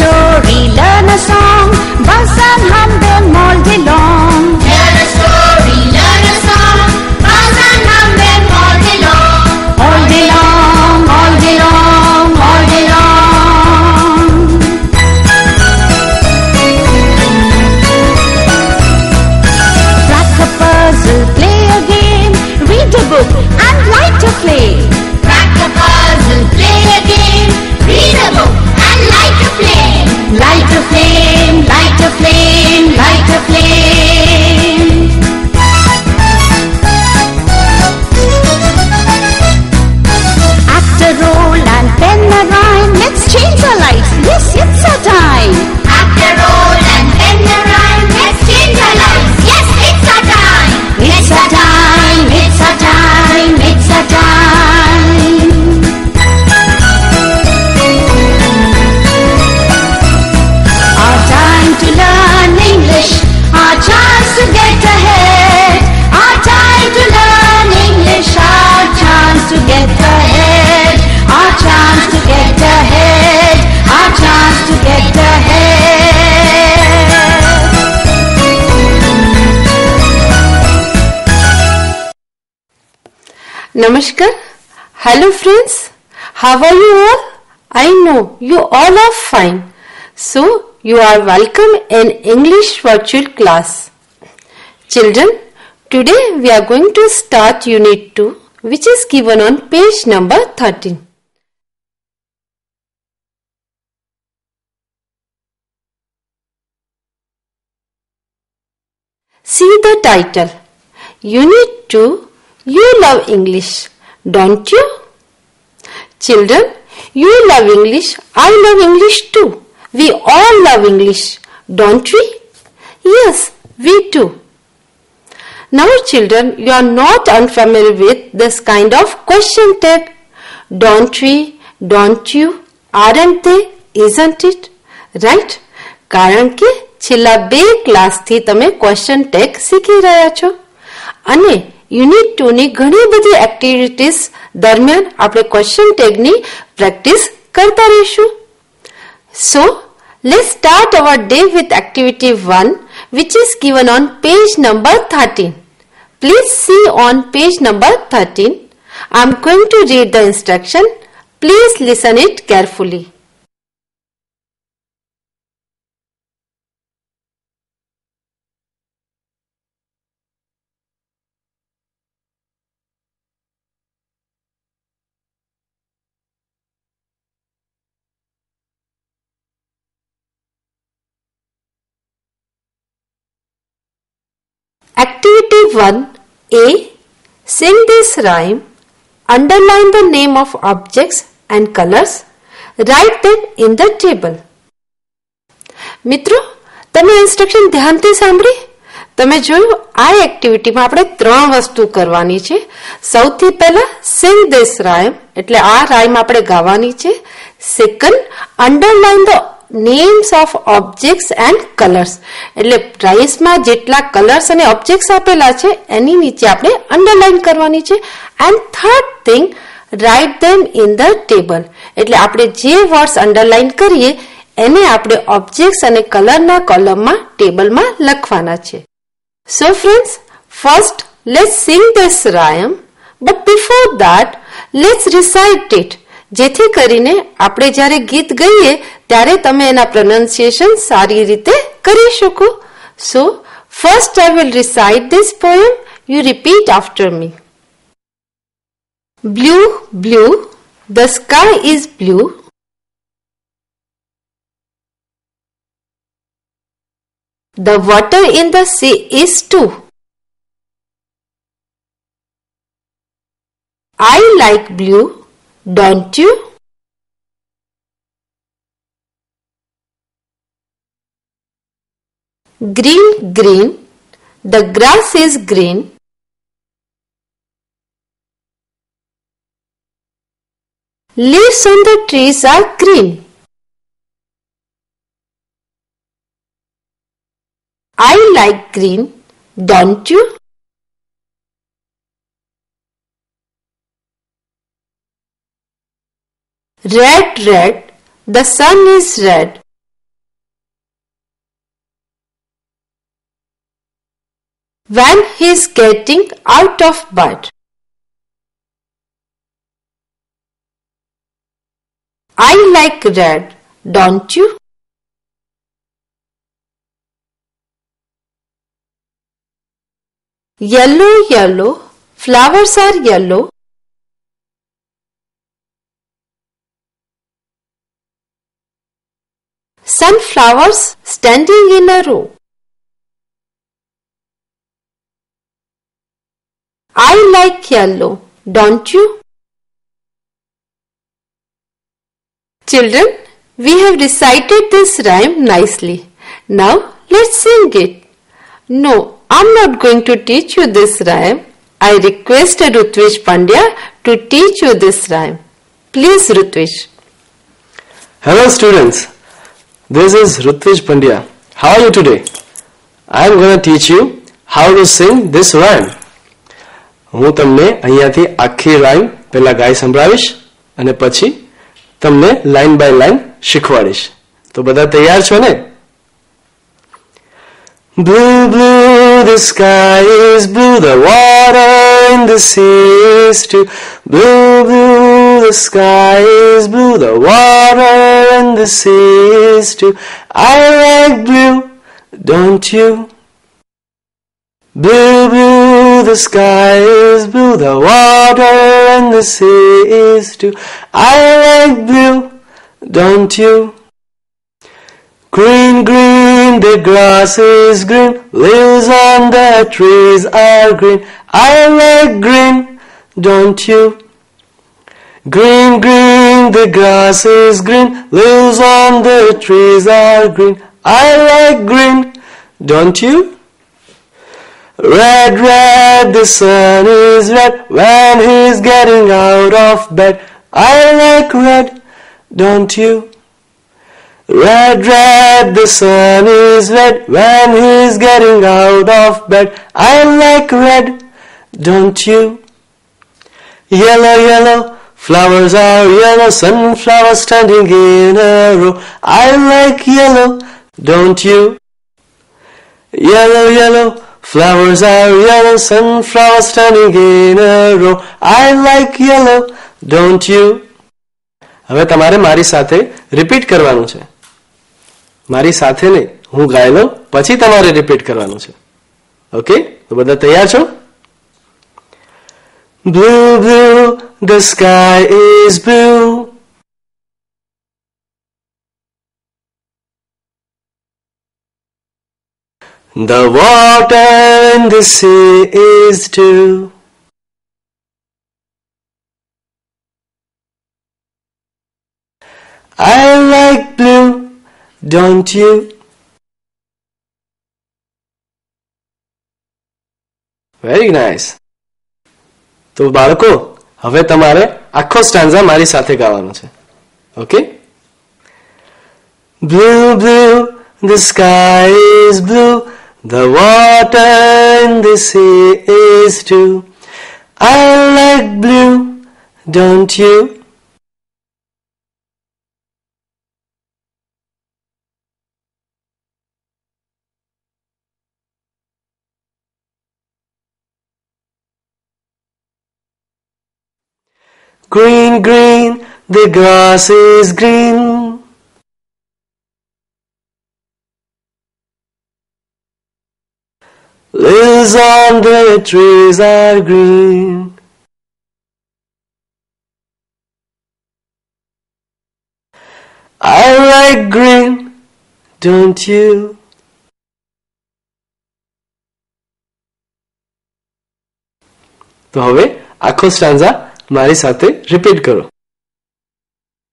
yo. Namaskar. Hello friends. How are you all? I know you all are fine. So you are welcome in English virtual class. Children, today we are going to start unit 2 which is given on page number 13. See the title. Unit 2 you love English, don't you? Children, you love English, I love English too. We all love English, don't we? Yes, we do. Now children, you are not unfamiliar with this kind of question tag. Don't we, don't you, aren't they, isn't it? Right? કારણ કે છેલ્લા બે ક્લાસથી તમે question tag શીખી રહ્યા છો અને unit two ની ઘણી બધી એક્ટિવિટીઝ દરમિયાન આપણે ક્વેશ્ચન ટેગની પ્રેક્ટિસ કરતા રહીશું સો let's start our day with activity 1 which is given on page number 13 please see on page number 13 i'm going to read the instruction please listen it carefully Activity 1A Sing this rhyme. Underline the name of objects and colors. Write them in the table. મિત્રો, તમે instruction ધ્યાનથી સાંભળી તમે જોયું, આ એક્ટિવિટીમાં આપણે ત્રણ વસ્તુ કરવાની છે સૌથી પહેલા સિંગ ધીસ રાઇમ એટલે આ રાઇમ આપણે ગાવાની છે second underline the names of objects and colours એટલે રાઇસમાં જેટલા કલર્સ અને ઓબ્જેક્ટ્સ આપેલા છે, એની નીચે આપણે અંડરલાઇન કરવાની છે. And third thing write them in the table એટલે આપણે જે વર્ડ્સ અંડરલાઇન કરીએ, એને આપણે ઓબ્જેક્ટ્સ અને કલરના કોલમમાં ટેબલમાં લખવાના છે. So friends first let's sing this rhyme but before that let's recite it જેથી કરીને આપણે જ્યારે ગીત ગઈએ ત્યારે તમે એના પ્રોનાઉન્સિએશન સારી રીતે કરી શકો so first I will recite this poem you repeat after me blue blue the sky is blue The water in the sea is too. I like blue, Don't you? Green, green, the grass is green. Leaves on the trees are green. I like green, don't you? Red, red, the sun is red. When he's getting out of bed. I like red, don't you? Yellow, yellow, flowers are yellow. Sunflowers standing in a row. I like yellow, don't you? Children, we have recited this rhyme nicely. Now let's sing it. No, I'm not going to teach you this rhyme. I request Rutvish Pandya to teach you this rhyme. Please, Rutvish. Hello students, this is Rutvish Pandya. How are you today? I am going to teach you how to sing this rhyme. હું તમને અહીંયાથી આખી rhyme પહેલા ગાઈ સંભળાવીશ અને પછી તમને line by line શીખવાડીશ તો બધા તૈયાર છો ને Blue, blue, the sky is blue, the water in the sea is too. Blue, blue, the sky is blue, the water and the sea is too. I like blue, don't you? Blue, blue, the sky is blue, the water and the sea is too. I like blue, don't you? Green, green, the grass is green, leaves on the trees are green. I like green, don't you? Green, green, the grass is green, leaves on the trees are green. I like green, don't you? Red, red, the sun is red when he's getting out of bed. I like red, don't you? Red, red, the sun is red when he's getting out of bed. I like red, don't you? Yellow, yellow, flowers are yellow, sunflowers standing in a row. I like yellow, don't you? Yellow, yellow, flowers are yellow, sunflowers standing in a row. I like yellow, don't you? હવે તમારે મારી સાથે repeat કરવાનું છે મારી સાથે નહીં હું ગાઈ લઉં પછી તમારે રિપીટ કરવાનું છે ઓકે તો બધા તૈયાર છો Blue, blue, the sky is blue. The water in the sea is too. I like blue, don't you? Very nice. તો બાળકો હવે તમારે આખો સ્ટાન્ઝા મારી સાથે ગાવાનો છે okay Blue, blue, the sky is blue, the water in the sea is too. I like blue, don't you? Green, green, the grass is green. Leaves on the trees are green. I like green, don't you? তো হবে আখো stanza મારી સાથે repeat કરો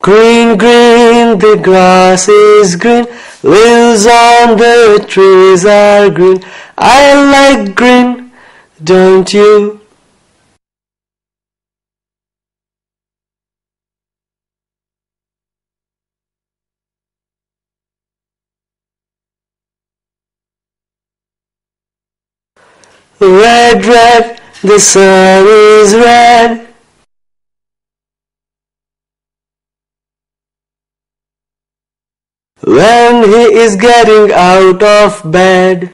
Green, green, the grass is green, leaves on the trees are green. I like green, don't you? Red, red, the sun is red. When he is getting out of bed.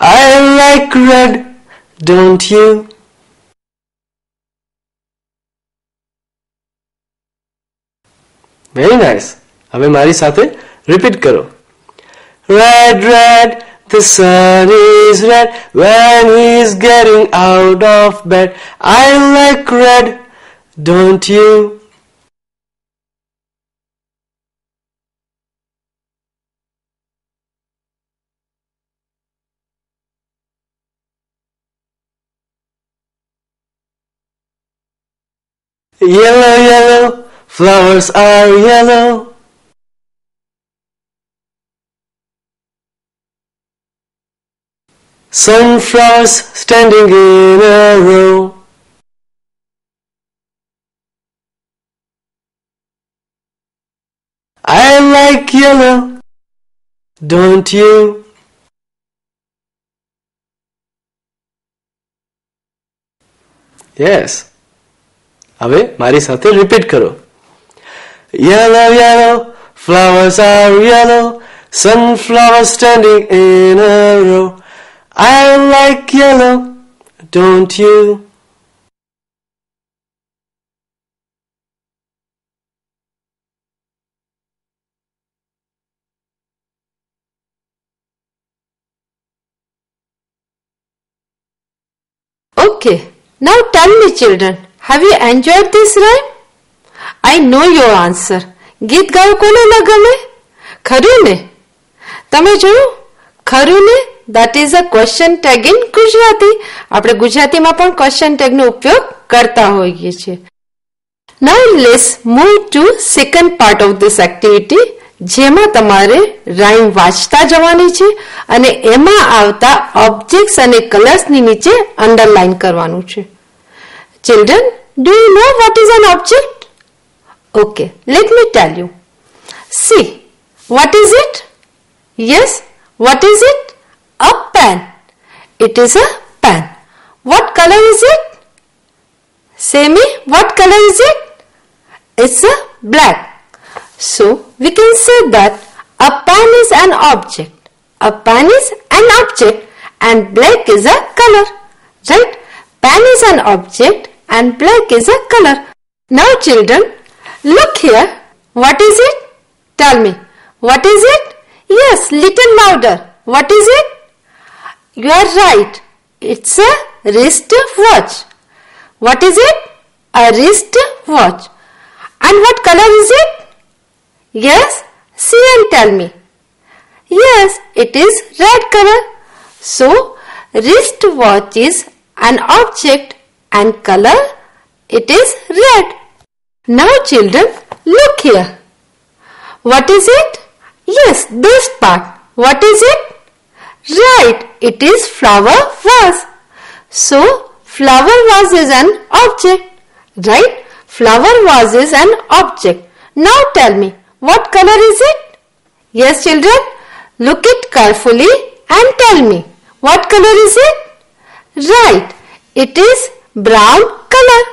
I like red, don't you? Very nice. હવે મારી સાથે repeat કરો Red, red, the sun is red when he's getting out of bed. I like red, don't you? Yellow, yellow, flowers are yellow. Sunflowers standing in a row. yellow, don't you? Yes. હવે મારી સાથે repeat કરો Yellow, yellow, flowers are yellow, Sunflowers standing in a row. I like yellow, don't you? Okay, now tell me children, have you enjoyed this rhyme? I know your answer. ગીત ગાવું કોને ન ગમે ખરું ને તમે જોયું ખરું ને that is a question tag in Gujarati. આપણે ગુજરાતીમાં પણ ક્વેશ્ચન ટેગ નો ઉપયોગ કરતા હોઈએ છીએ. Now let's move to second part of this activity જેમાં તમારે રાઈમ વાંચતા જવાની છે અને એમાં આવતા ઓબ્જેક્ટ્સ અને કલર્સની નીચે અંડરલાઈન કરવાનું છે. Children do you know what is an object okay let me tell you see what is it yes what is it a pen it is a pen what colour is it semi what colour is it it's a black So, we can say that a pen is an object. A pen is an object and black is a color. Right? Pen is an object and black is a color. Now children, Look here. What is it? Tell me. What is it? Yes, little louder. What is it? You are right. It's a wrist watch. What is it? A wrist watch. And what color is it? Yes, see and tell me. Yes, it is red color. So, wrist watch is an object and color it is red. Now children, look here. What is it? Yes, this part. What is it? Right, it is flower vase. So, flower vase is an object. Right? Flower vase is an object. Now tell me, what color is it? Yes children, look it carefully and tell me, what color is it? Right, it is brown color.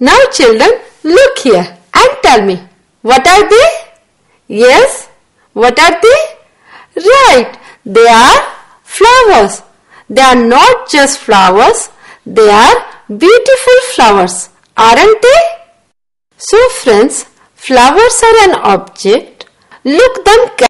Now children, look here and tell me, what are they? Yes, what are they? Right, they are flowers. They are not just flowers, they are beautiful flowers, aren't they? So friends, flowers are an object. Look them